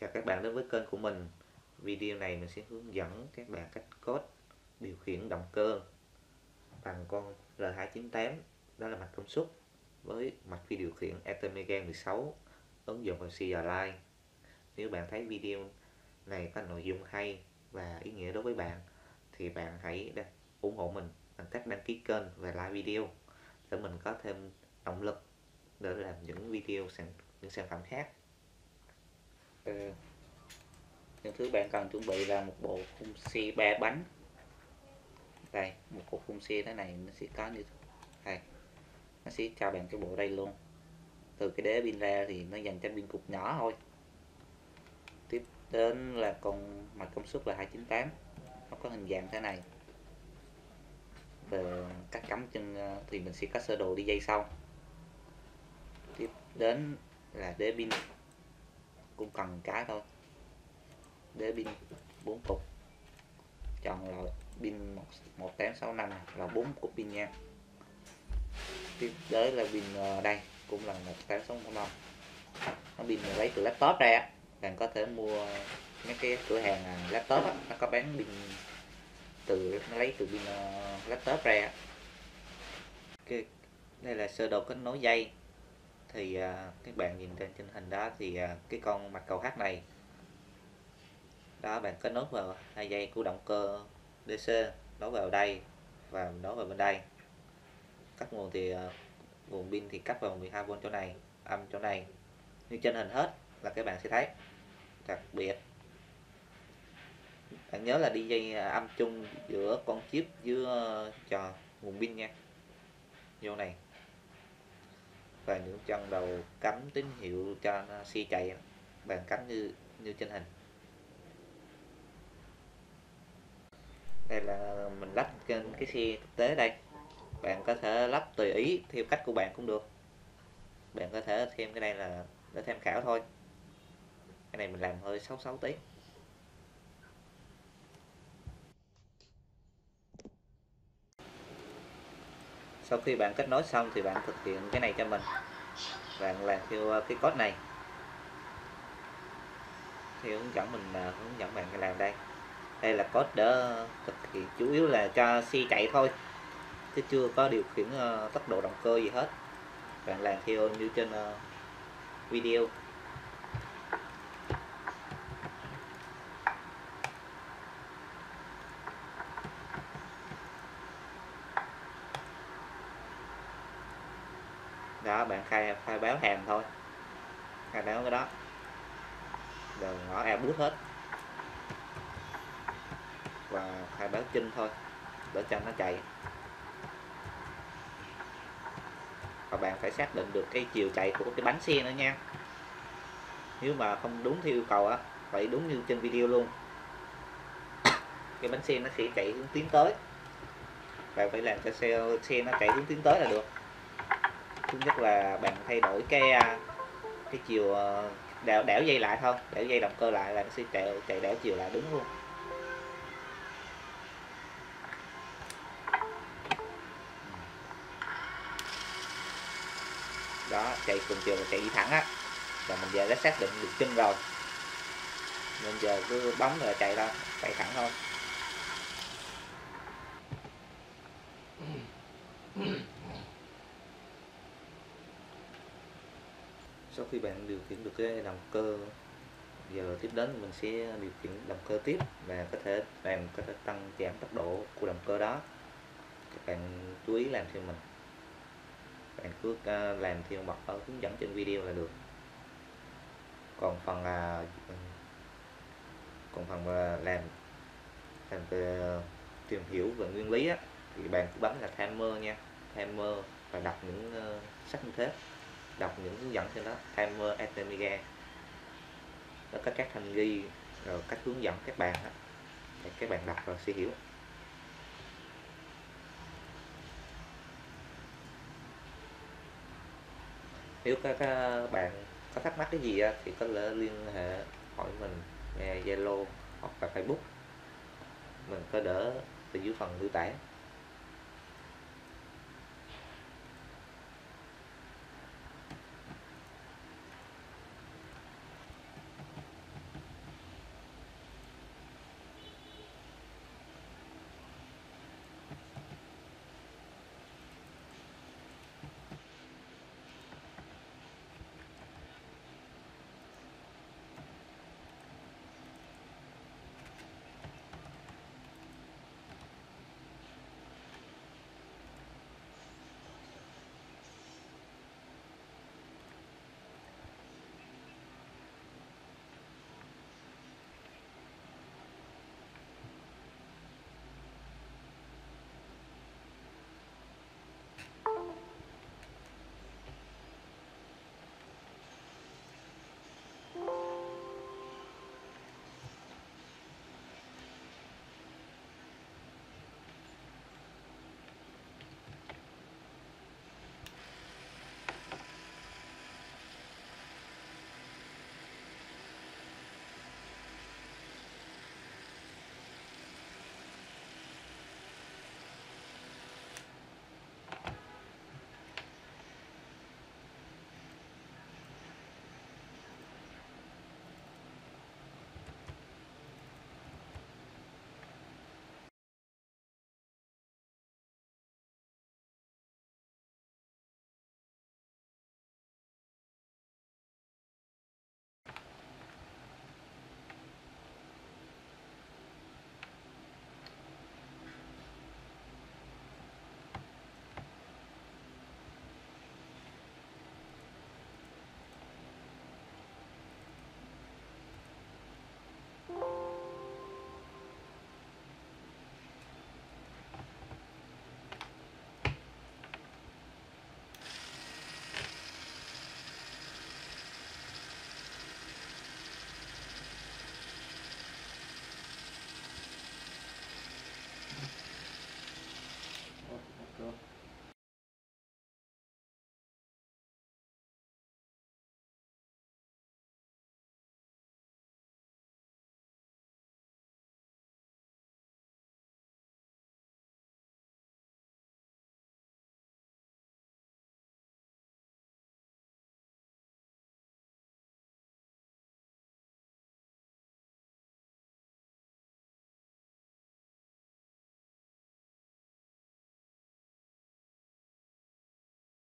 Chào các bạn đến với kênh của mình. Video này mình sẽ hướng dẫn các bạn cách code, điều khiển động cơ bằng con L298 đó là mạch công suất với mạch vi điều khiển Atmega 16 ứng dụng vào CR Line. Nếu bạn thấy video này có nội dung hay và ý nghĩa đối với bạn, thì bạn hãy ủng hộ mình bằng cách đăng ký kênh và like video, để mình có thêm động lực để làm những video sản, những sản phẩm khác ừ. những thứ bạn cần chuẩn bị là một bộ khung xe ba bánh. Đây, một bộ khung xe thế này nó sẽ có như đây, nó sẽ cho bạn cái bộ đây luôn. Từ cái đế pin ra thì nó dành cho pin cục nhỏ thôi. Tiếp đến là con mạch công suất là 298 nó có hình dạng thế này. Về các cắm chân ờ, thì mình sẽ có sơ đồ đi dây sau. Tiếp đến là đế pin cũng cần cái thôi. Để pin 4 cục. Chọn loại pin 1865 là 4 cục pin nha. Tiếp tới là pin ờ, đây cũng là 1865 nó pin lấy từ laptop ra bạn có thể mua mấy cái cửa hàng à, laptop á, nó có bán pin từ nó lấy từ pin ờ, laptop ra cái đây là sơ đồ kết nối dây thì uh, các bạn nhìn trên trên hình đó thì uh, cái con mặt cầu H này đó bạn kết nối vào hai dây của động cơ DC nối vào đây và nối vào bên đây. Cắt nguồn thì uh, nguồn pin thì cắt vào 12V chỗ này âm chỗ này. Như trên hình hết là các bạn sẽ thấy đặc biệt. Bạn nhớ là đi dây âm chung giữa con chip với ờ, trò nguồn pin nha. Vô này và những chân đầu cắm tín hiệu cho xe chạy bạn cắm như như trên hình. Đây là mình lắp trên cái xe thực tế đây. Bạn có thể lắp tùy ý, theo cách của bạn cũng được. Bạn có thể thêm cái này là, để tham khảo thôi. Cái này mình làm hơi xấu xấu tí. Sau khi bạn kết nối xong thì bạn thực hiện cái này cho mình. Bạn làm theo ờ, cái code này. Theo hướng dẫn mình ờ, hướng dẫn bạn làm đây. Đây là code để thực hiện, chủ yếu là cho xe chạy thôi, chứ chưa có điều khiển ờ, tốc độ động cơ gì hết. Bạn làm theo như trên video. Đó, bạn khai khai báo hàng thôi. Khai báo cái đó. Rồi ngõ e bút hết. Và khai báo chinh thôi, để cho nó chạy. Và bạn phải xác định được cái chiều chạy của cái bánh xe nữa nha. Nếu mà không đúng theo yêu cầu á, phải đúng như trên video luôn. Cái bánh xe nó sẽ chạy hướng tiến tới. Bạn phải làm cho xe xe nó chạy hướng tiến tới là được thứ nhất là bạn thay đổi cái à, cái chiều ờ, đảo đảo dây lại thôi. Đảo dây động cơ lại là nó sẽ chạy chạy đảo chiều lại đúng luôn. Đó, chạy cùng chiều chạy đi thẳng á. Và mình giờ đã xác định được chân rồi. Nên giờ cứ bấm rồi chạy thôi, chạy thẳng thôi. Sau khi bạn điều khiển được cái động cơ giờ tiếp đến mình sẽ điều khiển động cơ tiếp và có thể bạn có thể tăng giảm tốc độ của động cơ đó. Các bạn chú ý làm theo mình. Bạn cứ à, làm theo mật ở hướng dẫn trên video là được. Còn phần là còn phần là làm làm về tìm hiểu về nguyên lý á, thì bạn cứ bấm là timer nha. Timer và đặt những ờ, uh, sắc như thế đọc những hướng dẫn trên đó. Timer Atemiga nó có các thành ghi rồi cách hướng dẫn các bạn đó. để các bạn đọc rồi sẽ hiểu. Nếu các bạn có thắc mắc cái gì thì có thể liên hệ hỏi mình nghe Zalo hoặc là Facebook. Mình có đỡ từ dưới phần lưu tải